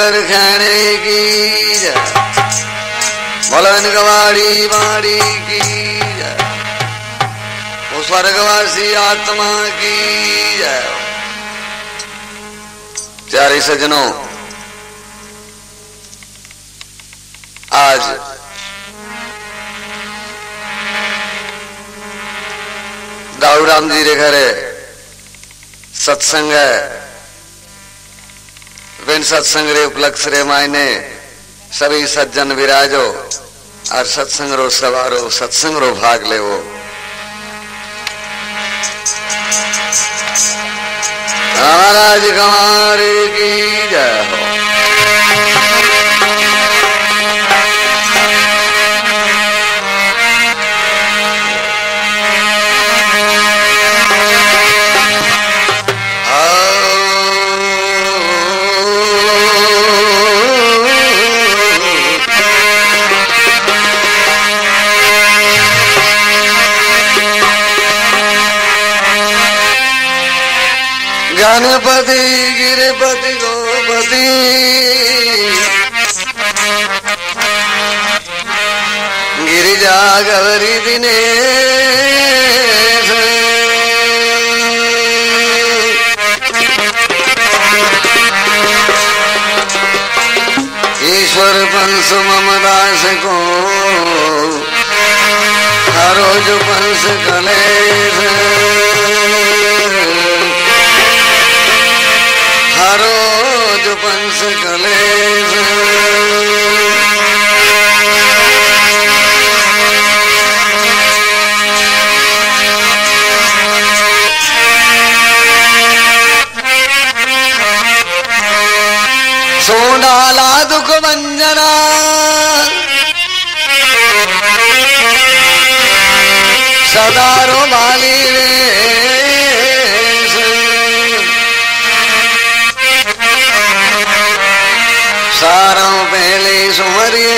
खाने की गवाड़ी बाड़ी की स्वर्गवासी आत्मा की प्यारे सजनों आज दाऊ राम जी रे घरे सत्संग है। विन सत्संग रे उपलक्ष रे मायने सभी सज्जन विराजो, और सत्संग रो सवारो, सत्संग रो भाग ले वो महाराज कुमार की जय हो। गणपति, गिरपति गोपति गिरिजा गौरी दिनेश। ईश्वर पंस मम दास को हरो जो पंस कलेश। సోనాలాదుకు మంజనా సదారు మాలివే மேலே சுமரியே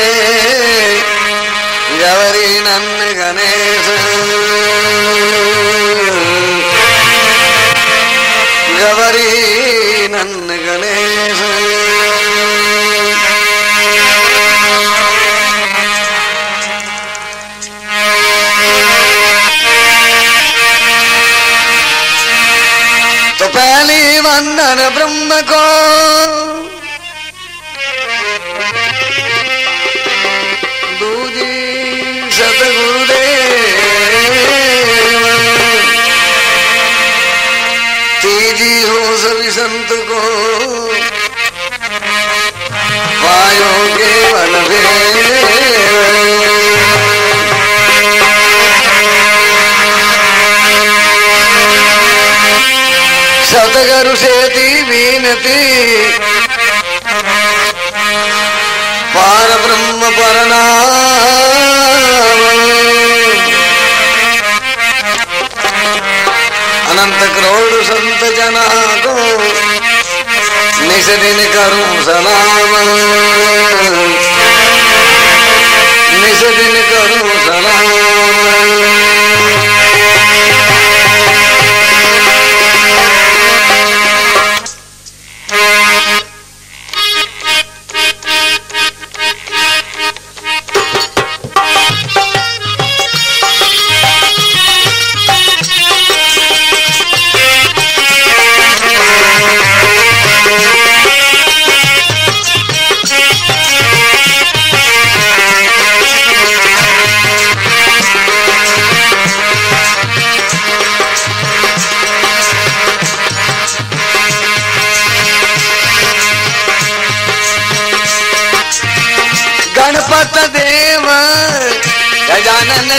கவரி நன்னு கணேச. கவரி நன்னு सभी संत को पायो केवल सतगुरु से दी बीनती पार ब्रह्म परनाम अनंत करोड़ संत जना को निस दिन करूँ सलाम निस दिन करूँ सलाम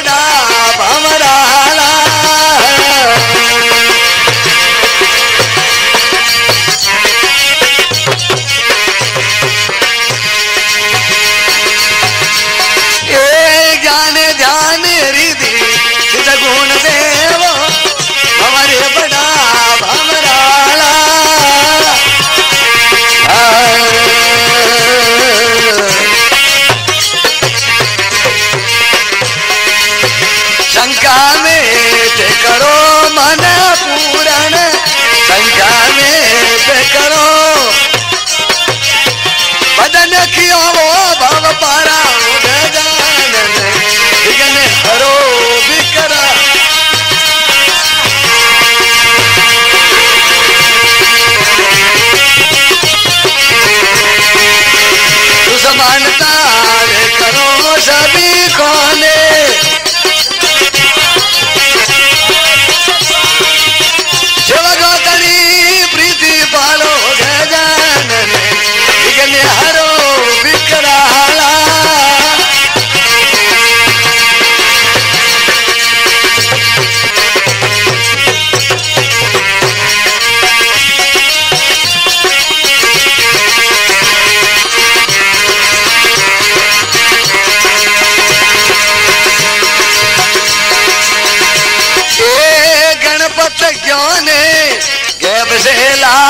கடா bana गैब से लाया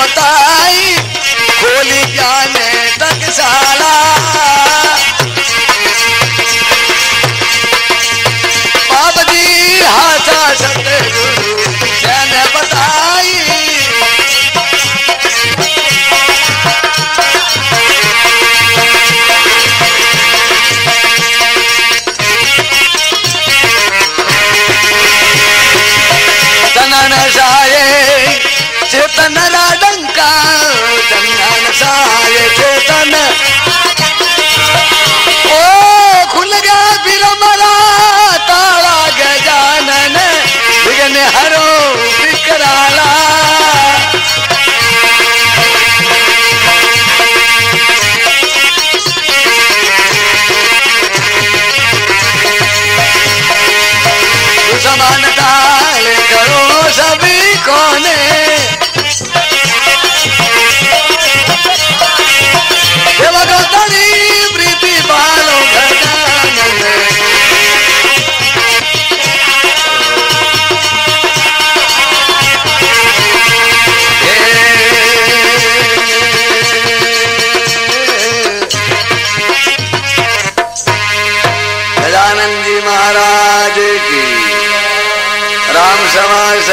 बताई खोली जाने तक साला चेतन राडंका चंदन साय चेतन।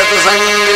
सत्सङ्ग